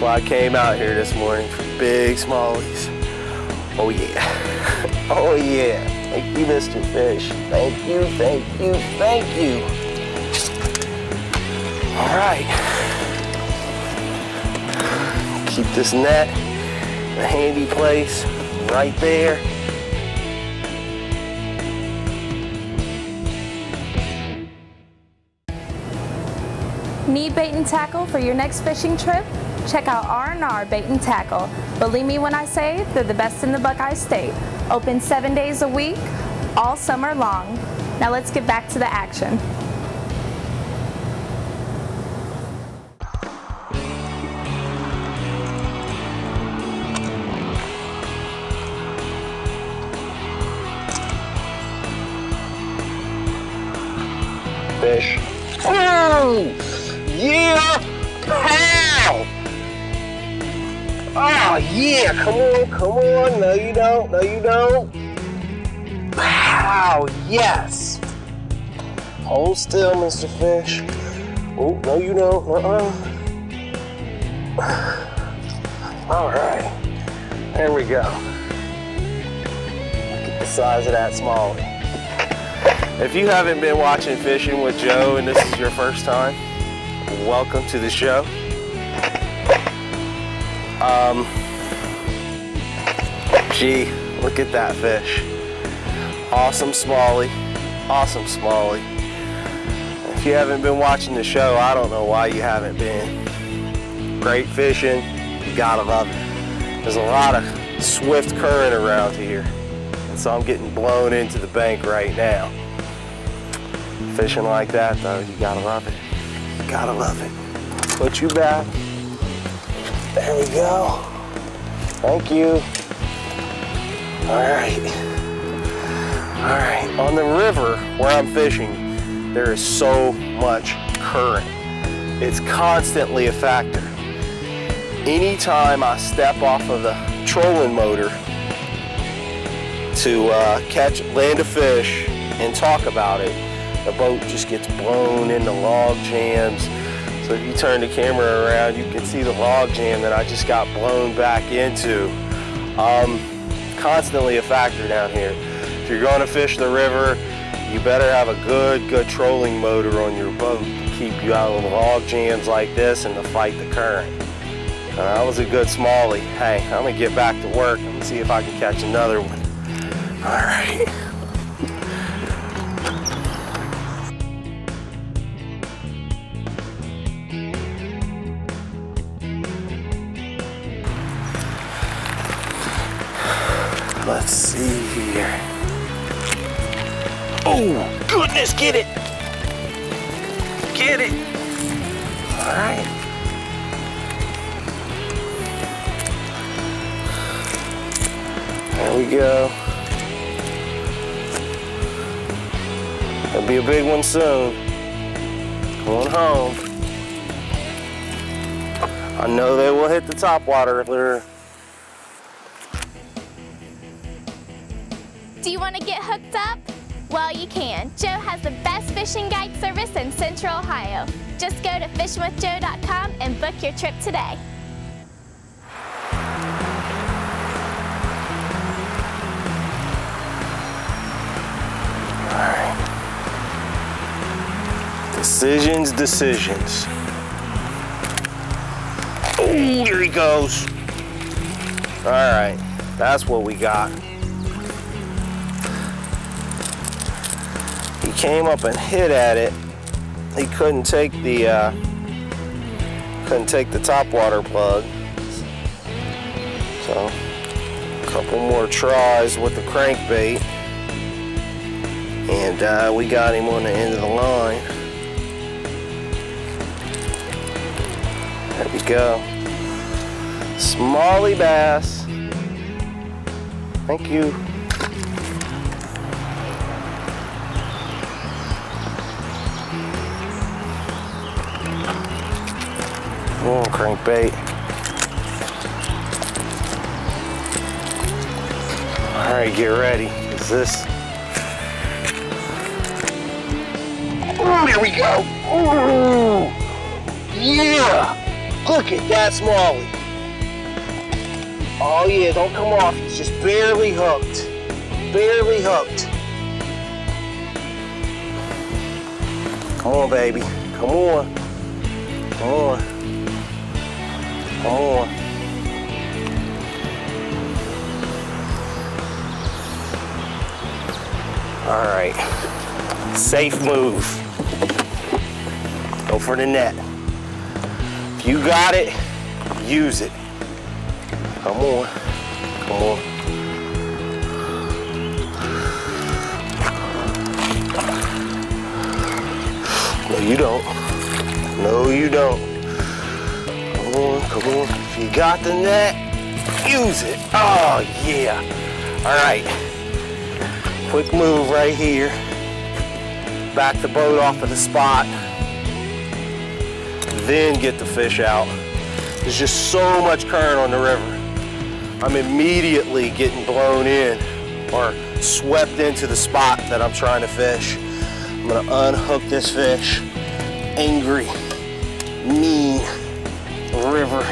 That's why I came out here this morning for big smallies. Oh yeah. oh yeah. Thank you, Mr. Fish. Thank you, thank you, thank you. All right. Keep this net in a handy place right there. Need bait and tackle for your next fishing trip? Check out R&R Bait and Tackle. Believe me when I say they're the best in the Buckeye State. Open seven days a week, all summer long. Now let's get back to the action. Fish. Oh! Yeah! Oh, yeah! Come on, come on. No, you don't. No, you don't. Pow! Yes! Hold still, Mr. Fish. Oh, no, you don't. Uh-uh. All right. There we go. Look at the size of that smallie. If you haven't been watching Fishing with Joe and this is your first time, welcome to the show. Um, gee, look at that fish. Awesome smallie, awesome smallie. If you haven't been watching the show, I don't know why you haven't been. Great fishing, you gotta love it. There's a lot of swift current around here, and so I'm getting blown into the bank right now. Fishing like that though, you gotta love it. You gotta love it. Put you back. There we go. Thank you. All right. All right, on the river where I'm fishing, there is so much current. It's constantly a factor. Anytime I step off of the trolling motor to uh, catch, land a fish and talk about it, the boat just gets blown into log jams. So if you turn the camera around, you can see the log jam that I just got blown back into. Um, constantly a factor down here. If you're going to fish the river, you better have a good, good trolling motor on your boat to keep you out of log jams like this and to fight the current. Uh, that was a good smallie. Hey, I'm gonna get back to work and see if I can catch another one. All right. Let's see here. Oh, goodness, get it. Get it. All right. There we go. It'll be a big one soon. Going home. I know they will hit the top water lure. Do you want to get hooked up? Well, you can. Joe has the best fishing guide service in Central Ohio. Just go to fishingwithjoe.com and book your trip today. All right. Decisions, decisions. Oh, here he goes. All right, that's what we got. He came up and hit at it. He couldn't take the uh, couldn't take the top water plug. So, a couple more tries with the crankbait. And uh, we got him on the end of the line. There we go. Smallie bass. Thank you. Oh, crankbait. All right, get ready. Is this? Oh, there we go. Oh, yeah. Look at that smallie. Oh yeah, don't come off. It's just barely hooked. Barely hooked. Come on, baby. Come on. Come on. On. All right. Safe move. Go for the net. If you got it, use it. Come on. Come on. No, you don't. No, you don't. Come on. If you got the net, use it. Oh, yeah. All right. Quick move right here. Back the boat off of the spot. Then get the fish out. There's just so much current on the river. I'm immediately getting blown in or swept into the spot that I'm trying to fish. I'm gonna unhook this fish. Angry, mean river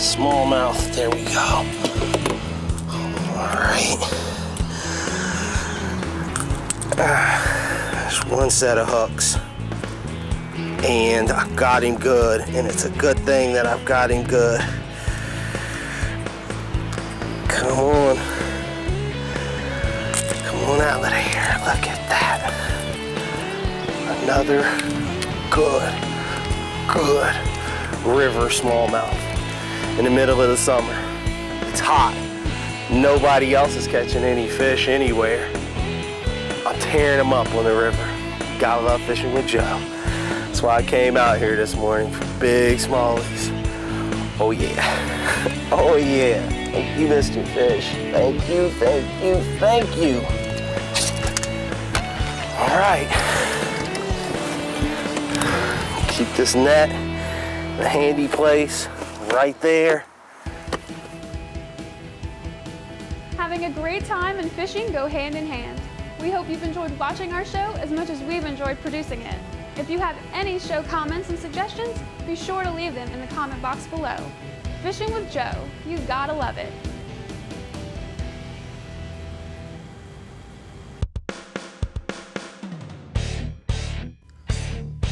smallmouth. There we go. All right. There's one set of hooks. And I got him good. And it's a good thing that I've got him good. Come on. Come on out of here. Look at that. Another good, good river smallmouth in the middle of the summer. It's hot. Nobody else is catching any fish anywhere. I'm tearing them up on the river. Gotta love fishing with Joe. That's why I came out here this morning for big smallies. Oh yeah. oh yeah. Thank you, Mr. Fish. Thank you, thank you, thank you. All right. Keep this net a handy place right there. Having a great time and fishing go hand in hand. We hope you've enjoyed watching our show as much as we've enjoyed producing it. If you have any show comments and suggestions, be sure to leave them in the comment box below. Fishing with Joe, you gotta love it.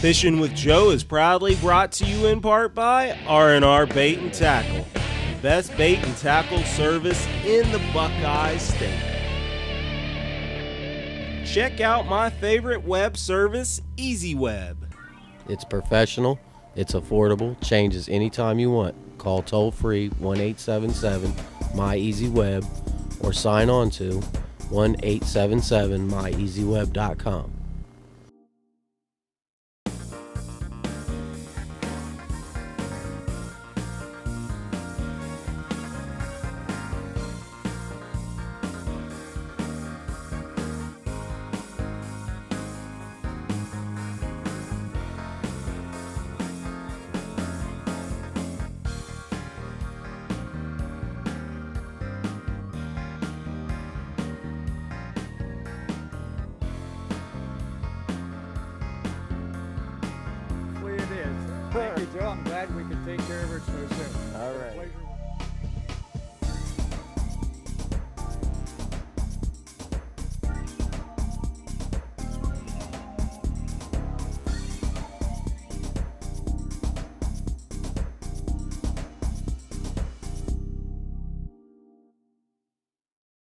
Fishing with Joe is proudly brought to you in part by R&R Bait and Tackle, the best bait and tackle service in the Buckeye State. Check out my favorite web service, EasyWeb. It's professional, it's affordable, changes anytime you want. Call toll free 1 877 MyEasyWeb or sign on to 1